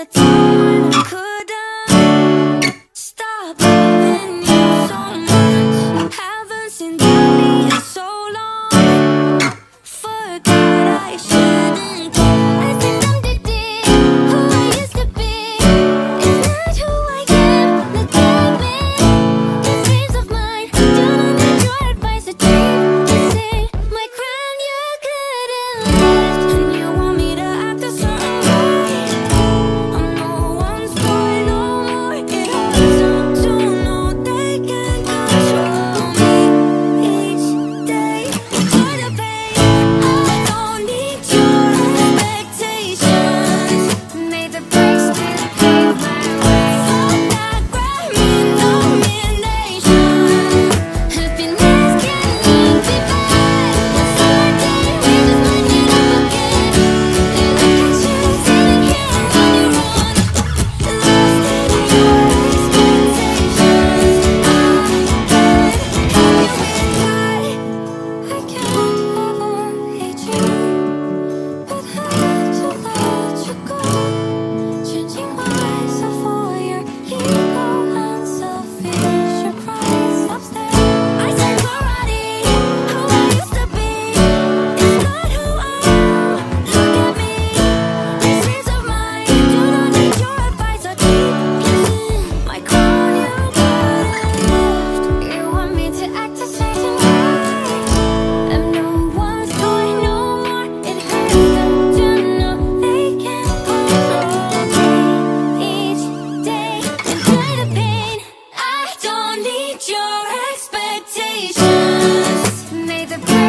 a time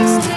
next